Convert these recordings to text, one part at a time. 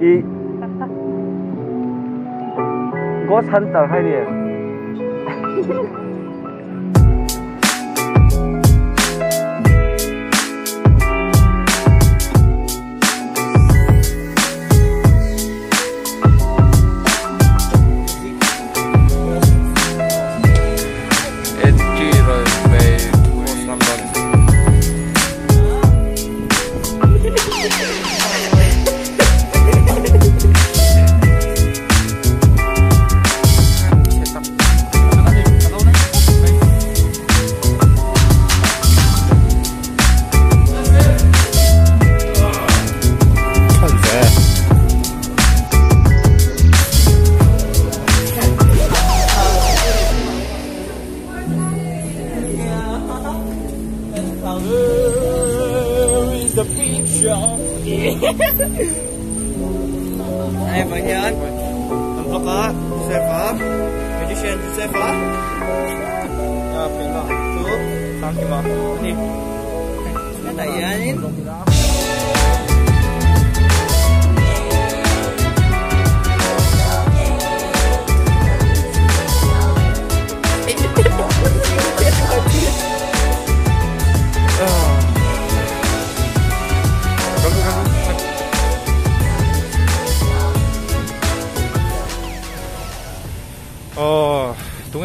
이 Ghost Hunter hay gì NG Hey, mọi người ơi Mình có có xe phá Mình đi xe xe phá À, mình có Chú Sao kì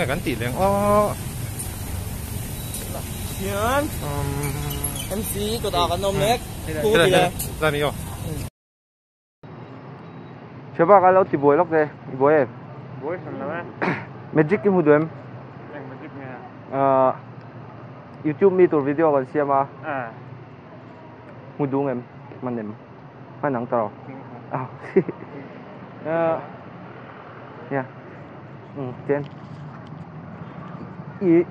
ngày gắn tỉ lên ô Hiền Em xí của tao gắn nôm lết Cú Ra mình rồi. Ừ. Chưa bác alo tỉ buổi lóc đây. Buổi em. Buổi sẵn lắm em? Magic kim hù em. Magic nghe. Ờ, YouTube mi tụi video còn xem à? À. Hù em. Mình em. Mình nắng tao ừ. À. Yeah. Ờ. Dạ. Ừ, trên. I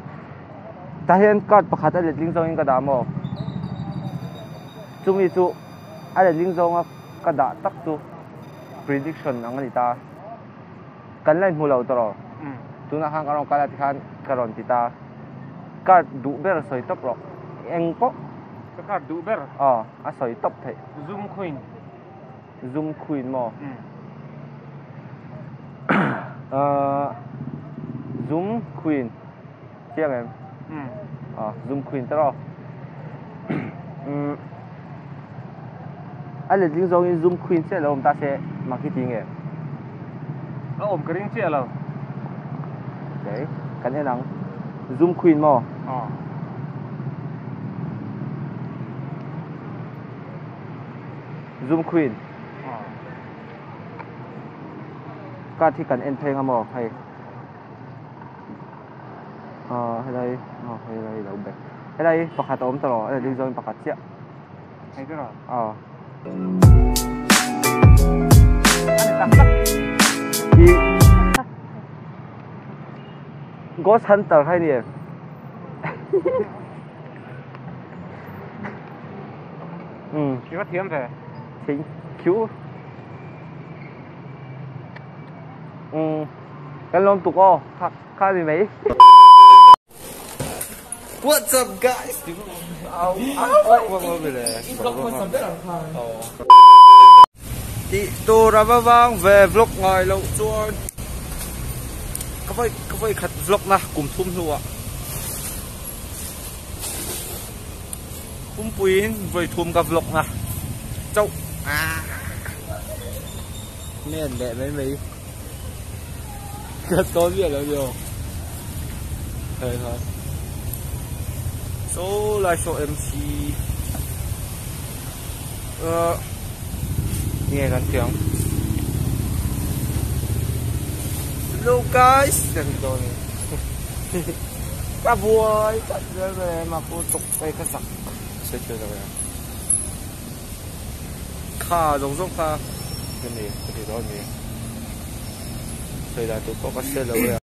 Ta hiện card bạc hạt ở linh dòng cái đám mò Chúng mi chú Ở linh dòng cái đá tắc chú Prediction ang ganita Kanlan mulaw taro Ừ tu na hang karong kalat khan karon tita kar du ber soi top rok eng po Cái khát đủ bер ờ a soi top thai Zoom queen zoom queen mo Ừ ờ zoom queen chiang em Ừ ờ zoom queen taro um ale ding zong in zoom queen se lo ta se marketing em Nó ổm cái rinh chia lâu okay kan he nang zoom queen mo Ờ zoom queen Ờ ก็ที่กันเอ็นเพลงอะหมอให้เอ่อให้ได้อ๋ chiếc em. À zoom queen tao ừ. anh là tiếng giống như zoom queen sẽ là ông ta sẽ mặc cái tiếng em? Nó ôm cái tiếng sẽ là. Đấy cái này nắng. Zoom queen mà. À zoom queen. À cái thì cần em thấy không hay? 어 해라이 어 해라이 나오백 đây 바깥 엄터로 해라이 리조인 바깥이야 đây 어이 ờ. ghost hunter hay nè ừ. Chỉ có thiếm về. Chính. Cứu ừ. Cái lon tụ co. Khá khá gì mấy? Vlog mà sắm biết làm thằng đi tô ra vang vang về vlog ngồi lâu chuan có phải có phải khát vlog na cùng thum ạ? Thum pin với thum cả vlog na. Châu. À. Miền đệ mấy mấy. Rất có việc đâu nhiều. Thời thôi Số là số MC Ờ. Nghe gần tiếng Hello guys. Đừng rồi Các vua ấy rơi về mà cô tục đây các giặc. Sẽ chơi rồi Khá giống giống khá Cái này Cái này đó này Đây là tụi có cái xe rồi